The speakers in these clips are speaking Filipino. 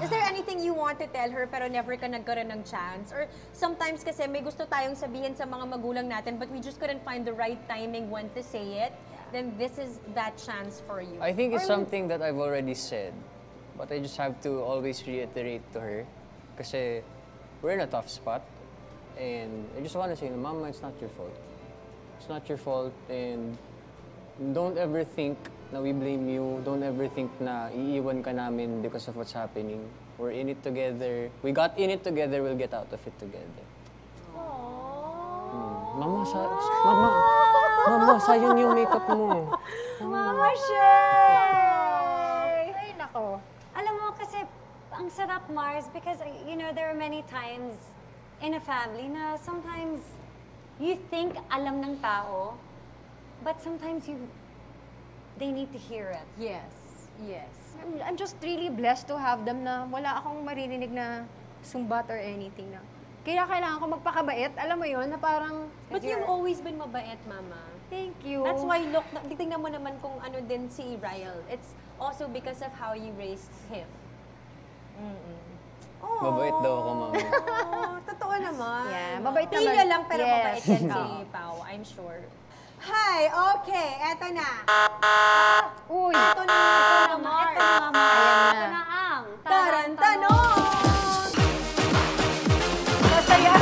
Is there anything you want to tell her pero never ka nagkaroon ng chance? Or sometimes kasi may gusto tayong sabihin sa mga magulang natin but we just couldn't find the right timing when to say it. Then this is that chance for you. I think it's Or- something that I've already said, but I just have to always reiterate to her. Kasi we're in a tough spot, and I just want to say, Mama, it's not your fault. It's not your fault, and don't ever think na we blame you. Don't ever think na iiwan ka namin because of what's happening. We're in it together. We got in it together, we'll get out of it together. Hmm. Mama, sa, mama, mama, sayang yung makeup mo. Mama Shay! Ay, nako. Alam mo, kasi ang sarap, Mars, because, you know, there are many times in a family na sometimes you think alam ng tao, but sometimes you, they need to hear it. Yes. Yes. I'm, I'm just really blessed to have them na wala akong maririnig na sumbat or anything na. Kaya kailangan ko magpakabait, alam mo yun, na parang, But you've always been mabait, Mama. thank you. That's why, look, na- titingnan mo naman kung ano din si Ryle. It's also because of how you raised him. Oh, Mabait daw ako, Mama. totoo naman. Yeah, mabait naman. lang pero Yes. mabait yan si Pao, I'm sure. Hi, okay, eto na. Uy, Ito na, ito na, Mars. Ito na, Mars. Ayan na. Ito na ang Tarantanon! masaya.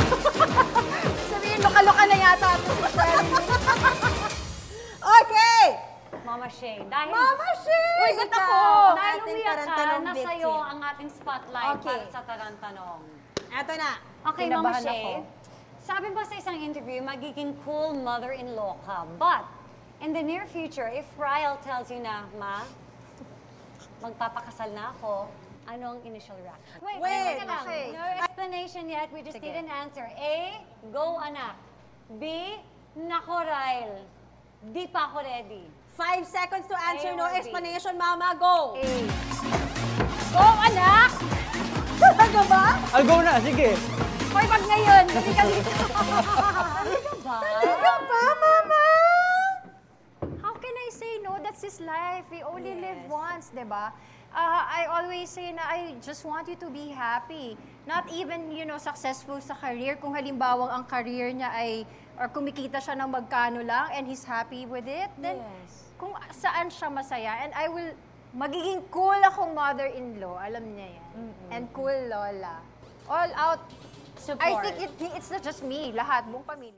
Sabihin, loka-loka na yata ito si Shelly. Okay! Mama Shay. Dahil, Mama Shay! Uy, ba't ako? dahil umiyak ka, tarantanong nasa victim. iyo ang ating spotlight Okay. para sa Tarantanong. Eto na. Okay, Mama Kinabahan Shay. ako. Sabi mo sa isang interview, magiging cool mother-in-law ka. But, in the near future, if Ryle tells you na, Ma, magpapakasal na ako, ano ang initial reaction? Wait, Wait, lang. okay. No explanation yet. We just Sige. need an answer. A, go anak. B, nako Ryle. Di pa ako ready. Five seconds to answer, A no explanation, Mama. Go! Eh, Go, anak! Talaga ba? I'll go na, sige. Hoy, pag ngayon, hindi ka dito. Talaga ba, Mama? How can I say no? That's his life. We only live Yes. once, di ba? Uh, I always say na I just want you to be happy. Not even, you know, successful sa career. Kung halimbawang ang career niya ay, or kumikita siya ng magkano lang and he's happy with it, then Yes. kung saan siya masaya. And I will, magiging cool akong mother-in-law. Alam niya yan. And cool lola. All out. I Support. think it, it's not just me. Lahat, buong pamilya.